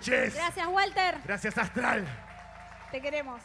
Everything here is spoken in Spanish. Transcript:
noches. Gracias, Walter. Gracias, Astral. Te queremos.